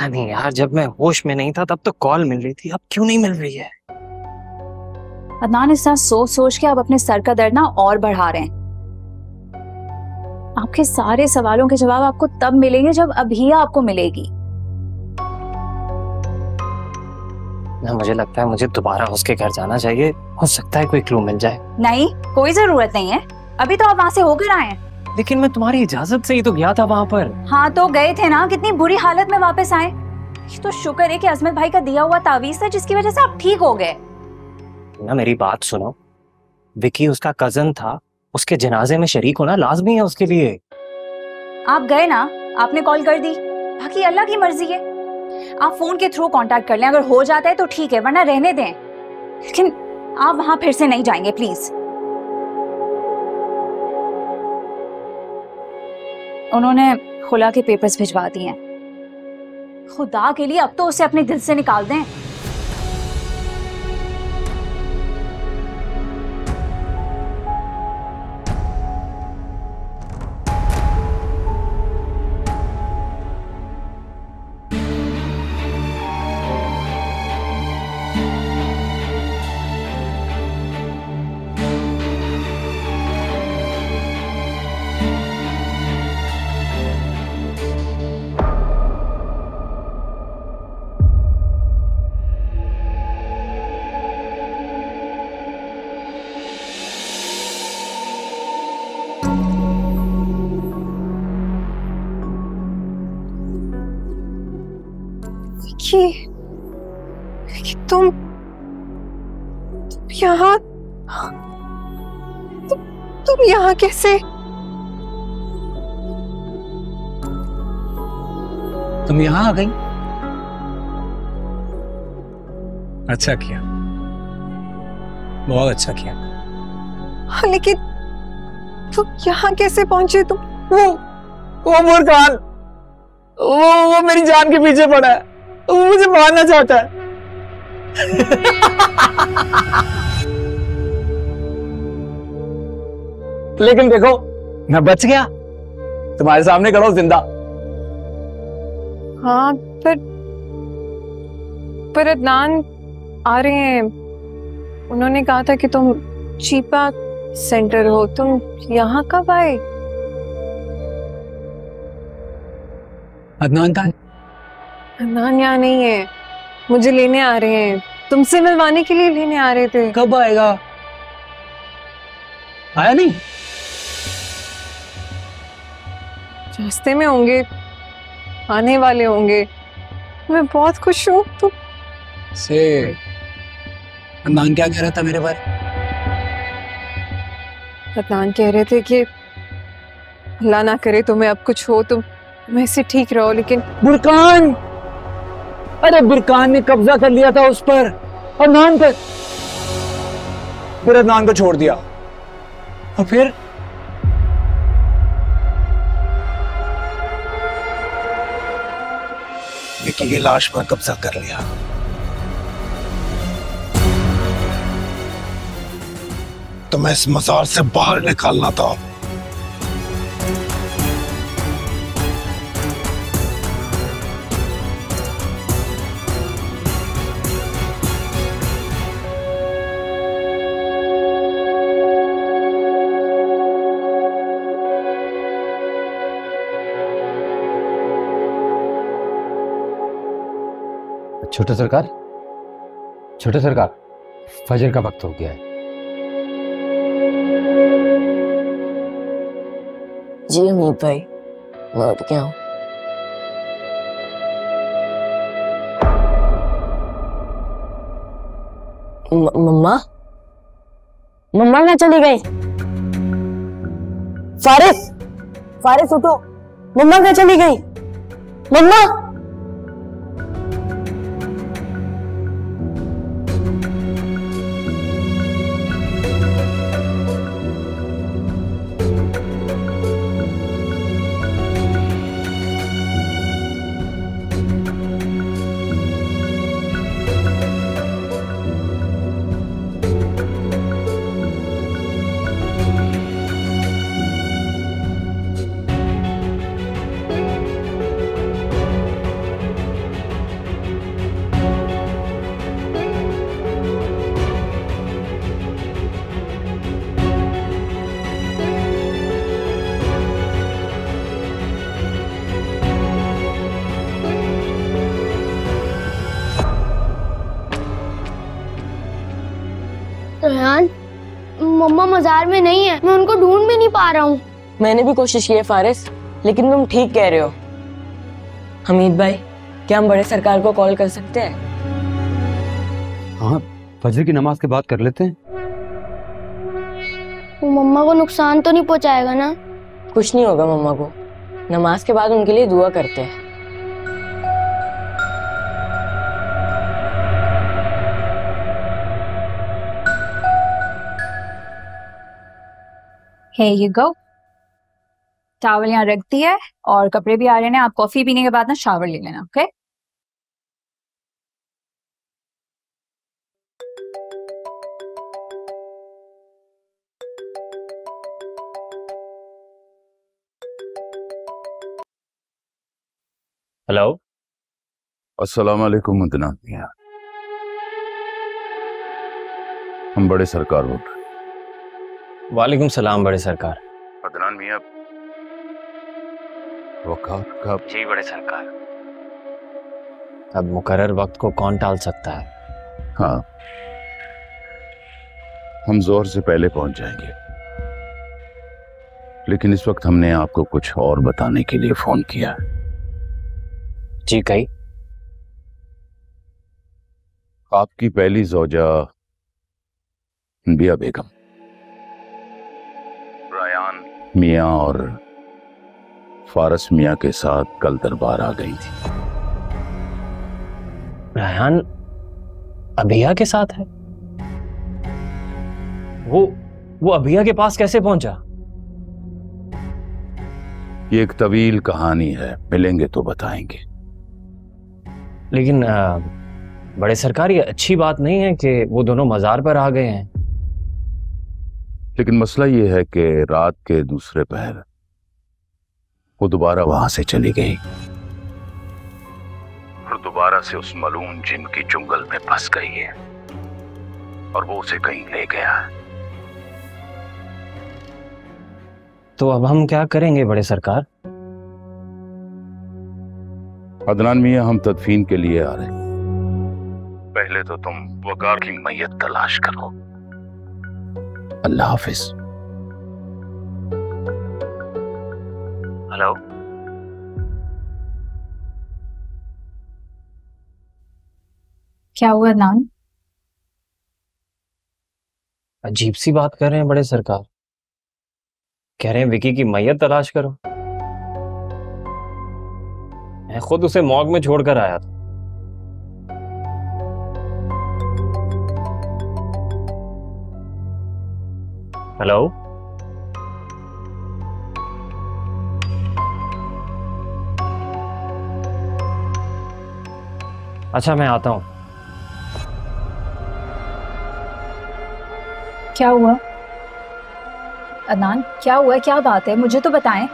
पता नहीं यार जब मैं होश में नहीं था तब तो कॉल मिल रही थी। अब क्यों नहीं मिल रही है? अदनान इस तरह सोच सोच के आप अपने सर का दर्द ना और बढ़ा रहे हैं। आपके सारे सवालों के जवाब आपको तब मिलेंगे जब अभी आपको मिलेगी। ना मुझे लगता है मुझे दोबारा उसके घर जाना चाहिए। हो सकता है कोई क्लू मिल जाए। नहीं कोई ज़रूरत नहीं है। अभी तो आप वहाँ से होकर आए हैं। लेकिन मैं तुम्हारी इजाज़त से ही तो गया था वहाँ पर। हाँ तो गए थे ना? कितनी बुरी हालत में वापस आए। तो शुक्र है कि अजमत भाई का दिया हुआ तावीज था जिसकी वजह से आप ठीक हो गए। ना मेरी बात सुनो। विकी उसका कज़न था। उसके जनाजे में शरीक होना लाजमी है उसके लिए। आप गए ना? आपने कॉल कर दी। बाकी अल्लाह की मर्ज़ी है। आप फ़ोन के थ्रू कांटेक्ट कर लें। अगर हो जाता है तो ठीक है वरना रहने दें। लेकिन आप वहाँ फिर से नहीं जाएँगे प्लीज़ उन्होंने खुला के पेपर्स भिजवा दिए हैं। खुदा के लिए अब तो उसे अपने दिल से निकाल दें। कि, कि तुम तुम यहाँ तुम, तुम यहाँ कैसे? तुम यहाँ आ गई? अच्छा किया। बहुत अच्छा किया। हाँ लेकिन तुम यहाँ कैसे पहुँचे तुम? वो वो मुर्खान वो वो मेरी जान के पीछे पड़ा है। वो मुझे मारना चाहता है। लेकिन देखो मैं बच गया। तुम्हारे सामने करो ज़िंदा। हाँ पर पर अदनान आ रहे हैं। उन्होंने कहा था कि तुम चीपा सेंटर हो। तुम यहाँ कब आए? अदनान कहा अदनान यहाँ नहीं है। मुझे लेने आ रहे हैं। तुमसे मिलवाने के लिए लेने आ रहे थे। कब आएगा? आया नहीं? रास्ते में होंगे। आने वाले होंगे। मैं बहुत खुश हूँ। तुम से अदनान क्या कह रहा था मेरे बारे अदनान कह रहे थे कि अल्लाह ना करे तुम्हें अब कुछ हो तुम मैं से ठीक रहो लेकिन बुरकान अरे बुरकान ने कब्जा कर लिया था उस पर अदनान पर फिर अदनान को छोड़ दिया। और फिर? विकी की लाश पर कब्जा कर लिया। तो मैं इस मजार से बाहर निकालना था। छोटे सरकार छोटे सरकार, फजर का वक्त हो गया है। जी अमीर भाई, मैं अब क्या हूँ? मम्मा? मम्मा कहाँ चली गई। फारिस फारिस उठो। मम्मा कहाँ चली गई। मम्मा? मम्मा मजार में नहीं है। मैं उनको ढूंढ भी नहीं पा रहा हूँ। मैंने भी कोशिश की है फारिस लेकिन तुम ठीक कह रहे हो। हमीद भाई क्या हम बड़े सरकार को कॉल कर सकते हैं? हाँ फजर की नमाज़ के बाद कर लेते हैं। वो मम्मा को नुकसान तो नहीं पहुंचाएगा ना? कुछ नहीं होगा मम्मा को। नमाज़ के बाद उनके लिए दुआ करते हैं। हे ये गो टावल यहाँ रख दिया है और कपड़े भी आ रहे हैं। आप कॉफ़ी पीने के बाद ना शावर ले लेना ओके हेलो अस्सलाम वालेकुम अदनान हम बड़े सरकार बोल रहे वालेकुम सलाम बड़े सरकार। अदनान मियाँ। वक़ार का जी बड़े सरकार। अब मुकर्रर वक्त को कौन टाल सकता है? हाँ। हम ज़ोर से पहले पहुँच जाएँगे। लेकिन इस वक्त हमने आपको कुछ और बताने के लिए फ़ोन किया। जी कही। आपकी पहली जोजा बिया बेगम। मियाँ और फारस मियाँ के साथ कल दरबार आ गई थी। रेहान अभिया के साथ है? वो वो अभिया के पास कैसे पहुँचा? ये एक तवील कहानी है मिलेंगे तो बताएँगे। लेकिन अ, बड़े सरकार ये अच्छी बात नहीं है कि वो दोनों मजार पर आ गए हैं। लेकिन मसला ये है कि रात के दूसरे पहर वो दोबारा वहाँ से चली गई। और दोबारा से उस मलून जिन की चुंगल में फंस गई है और वो उसे कहीं ले गया। तो अब हम क्या करेंगे बड़े सरकार? अदनान मियाँ हम तदफीन के लिए आ रहे हैं। पहले तो तुम वकार की मैयत तलाश करो। अल्लाह हाफिज। हेलो। क्या हुआ नान अजीब सी बात कर रहे हैं बड़े सरकार। कह रहे हैं विकी की मैयत तलाश करो। मैं खुद उसे मॉग में छोड़कर आया था। हेलो अच्छा मैं आता हूँ। क्या हुआ? अदनान क्या हुआ? क्या बात है? मुझे तो बताएँ।